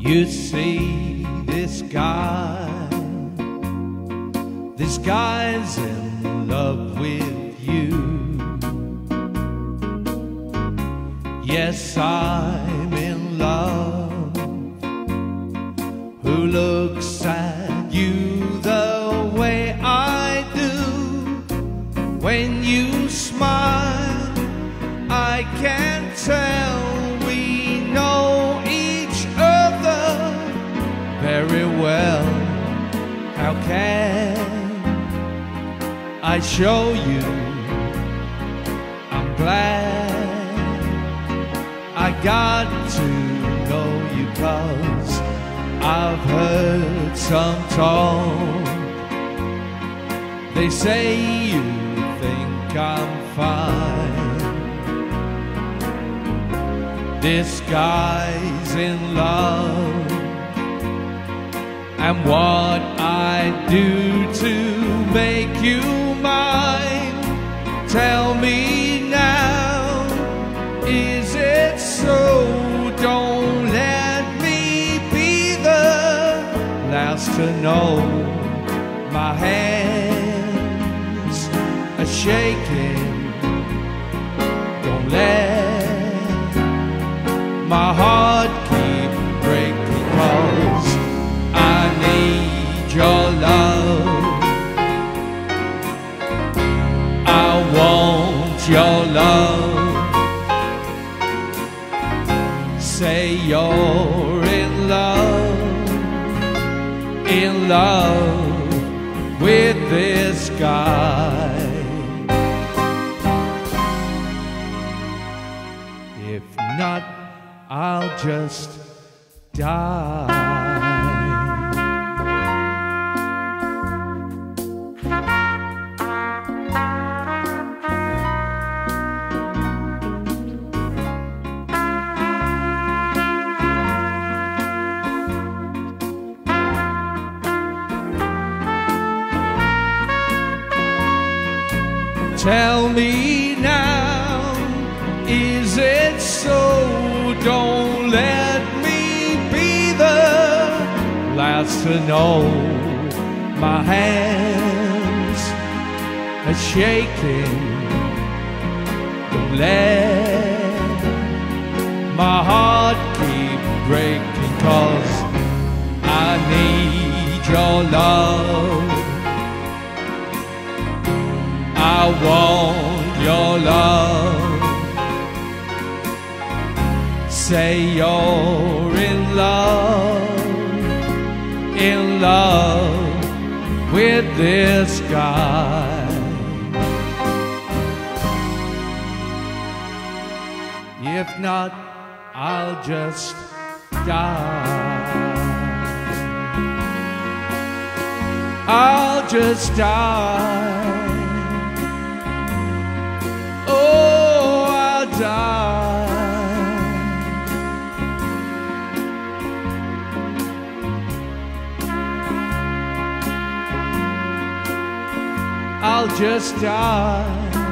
You see this guy, this guy's in love with you. Yes, I'm in love. Who looks at you the way I do? When you smile, I can't tell well. How can I show you? I'm glad I got to know you cause I've heard some talk. They say you think I'm fine. This guy's in love. And what I do to make you mine, tell me now, is it so? Don't let me be the last to know. My hands are shaking. Your love. I want your love. Say you're in love, in love with this guy. If not, I'll just die. Tell me now, is it so? Don't let me be the last to know. My hands are shaking. Don't let my heart keep breaking, cause I need your love. Love. Say you're in love, in love with this guy. If not, I'll just die. I'll just die. I'll just die.